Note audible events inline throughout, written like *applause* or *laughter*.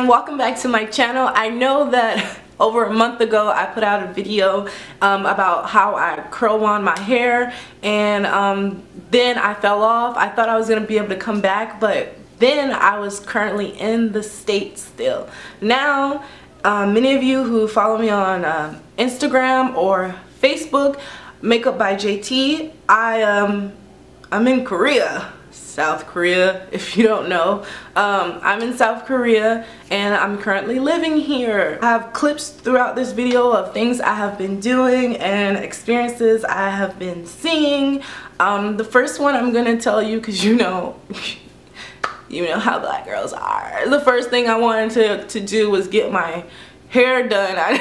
and welcome back to my channel. I know that *laughs* over a month ago I put out a video um, about how I curl on my hair and um, then I fell off. I thought I was going to be able to come back but then I was currently in the States still. Now um, many of you who follow me on uh, Instagram or Facebook, Makeup by JT, I, um, I'm in Korea. South Korea *laughs* if you don't know. Um, I'm in South Korea and I'm currently living here. I have clips throughout this video of things I have been doing and experiences I have been seeing. Um, the first one I'm gonna tell you because you know *laughs* you know how black girls are. The first thing I wanted to, to do was get my hair done. *laughs* I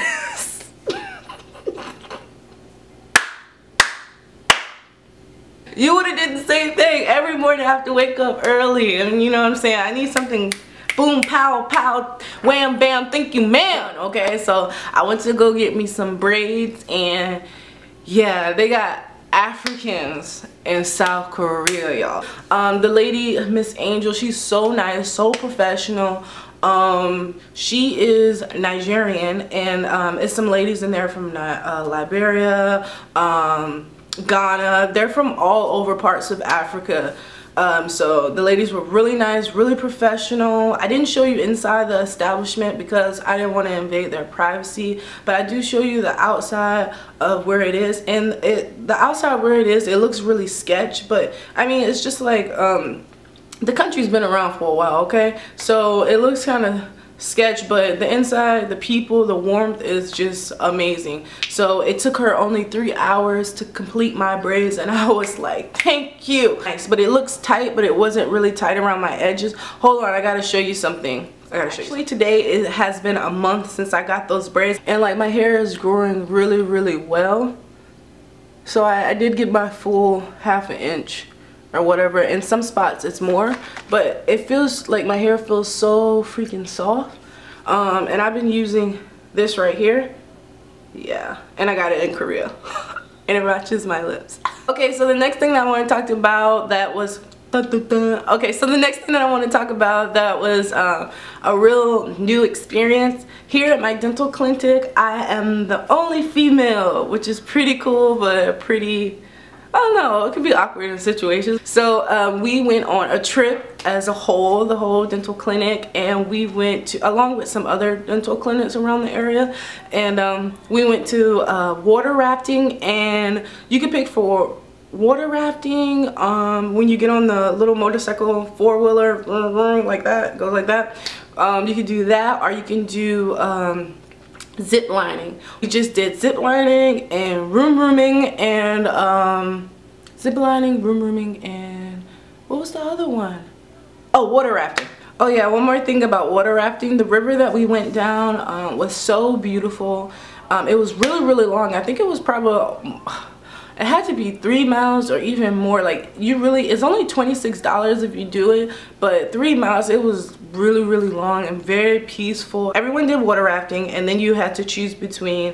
you would have did the same thing. Every morning I have to wake up early and you know what I'm saying? I need something boom, pow, pow, wham, bam, thank you, man. Okay, so I went to go get me some braids and yeah, they got Africans in South Korea, y'all. Um, the lady, Miss Angel, she's so nice, so professional. Um, she is Nigerian and um, it's some ladies in there from uh, Liberia, um, Ghana. They're from all over parts of Africa. Um, so the ladies were really nice, really professional. I didn't show you inside the establishment because I didn't want to invade their privacy, but I do show you the outside of where it is. And it, the outside where it is, it looks really sketch, but I mean, it's just like, um, the country's been around for a while, okay? So it looks kind of sketch but the inside the people the warmth is just amazing. So it took her only three hours to complete my braids and *laughs* I was like thank you. Nice but it looks tight but it wasn't really tight around my edges. Hold on I gotta show you something. I gotta show Actually, you. today it has been a month since I got those braids and like my hair is growing really really well. So I, I did get my full half an inch or whatever. In some spots it's more. But it feels like my hair feels so freaking soft. Um, and I've been using this right here. Yeah. And I got it in Korea. *laughs* And it matches my lips. Okay so the next thing that I want to talk about that was okay so the next thing that I want to talk about that was uh, a real new experience. Here at my dental clinic I am the only female which is pretty cool but pretty I don't know, it could be awkward in situations. So um, we went on a trip as a whole, the whole dental clinic, and we went to, along with some other dental clinics around the area, and um, we went to uh, water rafting, and you can pick for water rafting um, when you get on the little motorcycle four-wheeler like that, goes like that. Um, you can do that, or you can do um, zip lining. We just did zip lining and room rooming and um, zip lining, room rooming, and what was the other one? Oh, water rafting. Oh yeah, one more thing about water rafting. The river that we went down um, was so beautiful. Um, it was really, really long. I think it was probably it had to be three miles or even more like you really it's only $26 if you do it but three miles it was really really long and very peaceful everyone did water rafting and then you had to choose between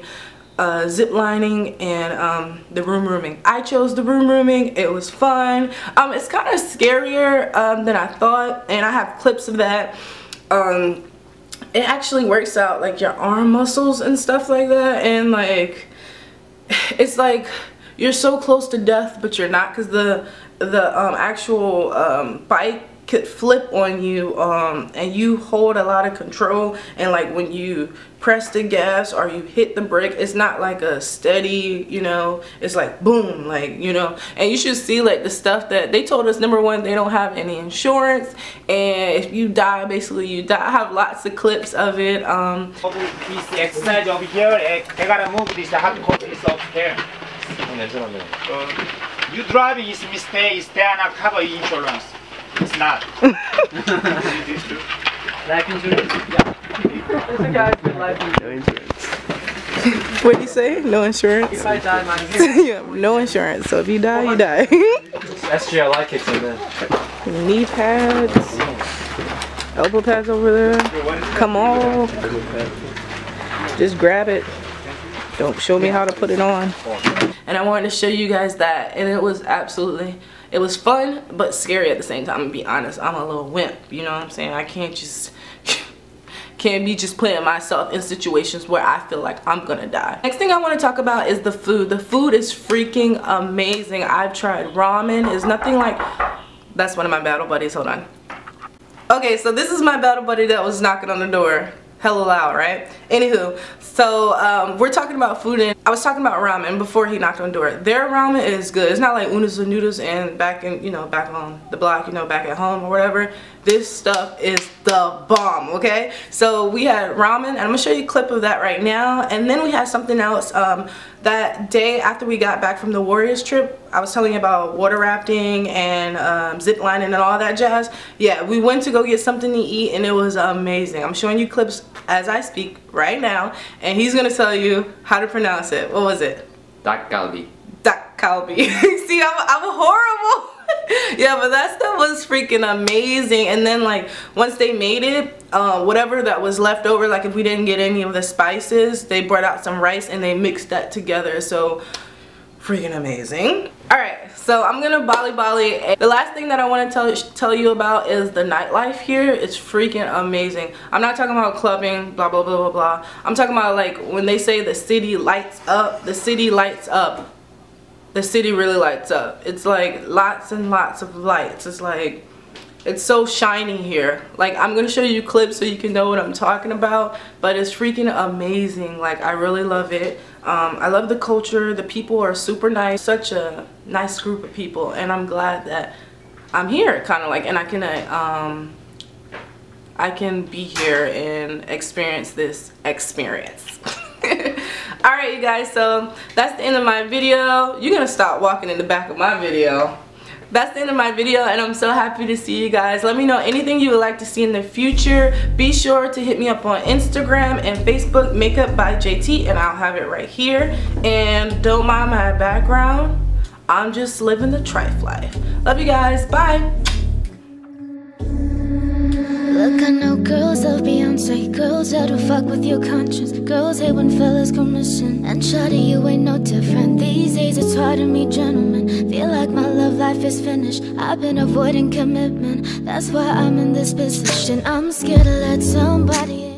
uh, zip lining and um, the room rooming. I chose the room rooming. It was fun. Um, it's kind of scarier um, than I thought and I have clips of that. Um, it actually works out like your arm muscles and stuff like that and like *sighs* it's like you're so close to death but you're not because the the um, actual um, bike could flip on you um, and you hold a lot of control and like when you press the gas or you hit the brake it's not like a steady you know it's like boom like you know. And you should see like the stuff that they told us number one they don't have any insurance and if you die basically you die. I have lots of clips of it um you drive is mistake is there not cover insurance it's not. *laughs* life insurance? Yeah. It's okay, I said life insurance. No insurance. what do you say? No insurance? If I die, my *laughs* you have no insurance, so if you die, you die. SGLI kicks in then. Knee pads. Elbow pads over there. Come on. Just grab it. Don't show me how to put it on. And I wanted to show you guys that, and it was absolutely it was fun but scary at the same time to be honest i'm a little wimp you know what i'm saying i can't just *laughs* can't be just putting myself in situations where I feel like I'm gonna die. Next thing I want to talk about is the food. The food is freaking amazing. I've tried ramen. It's nothing like, that's one of my battle buddies, hold on. Okay, so this is my battle buddy that was knocking on the door hella loud, right? Anywho, so um, we're talking about food and I was talking about ramen before he knocked on the door. Their ramen is good. It's not like unos and noodles and back in, you know, back on the block, you know, back at home or whatever. This stuff is the bomb, okay? So we had ramen and I'm gonna show you a clip of that right now. And then we had something else um, that day after we got back from the Warriors trip. I was telling you about water rafting and um, zip lining and all that jazz. Yeah, we went to go get something to eat and it was amazing. I'm showing you clips as I speak right now and he's gonna tell you how to pronounce it. What was it? Dak galbi. Dak galbi. *laughs* See, I'm, I'm horrible. *laughs* yeah, but that stuff was freaking amazing. And then like once they made it, uh, whatever that was left over, like if we didn't get any of the spices, they brought out some rice and they mixed that together. So freaking amazing. Alright, so I'm gonna Bali Bali. The last thing that I want to tell, tell you about is the nightlife here. It's freaking amazing. I'm not talking about clubbing, blah, blah, blah, blah, blah. I'm talking about like when they say the city lights up, the city lights up. The city really lights up. It's like lots and lots of lights. It's like, it's so shiny here. Like, I'm gonna show you clips so you can know what I'm talking about. But it's freaking amazing. Like, I really love it. Um, I love the culture. The people are super nice. Such a nice group of people. And I'm glad that I'm here, kind of like, and I can, uh, um, I can be here and experience this experience. *laughs* Alright, you guys, so that's the end of my video. You're gonna stop walking in the back of my video that's the end of my video and I'm so happy to see you guys. Let me know anything you would like to see in the future. Be sure to hit me up on Instagram and Facebook, Makeup by JT, and I'll have it right here. And don't mind my background. I'm just living the trife life. Love you guys. Bye. Look, I know girls love Beyonce. Girls that will fuck with your conscience. Girls hate when fellas go missing. And shawty, you ain't no different. These days it's hard to meet gentlemen. Feel like my love life is finished. I've been avoiding commitment. That's why I'm in this position. I'm scared to let somebody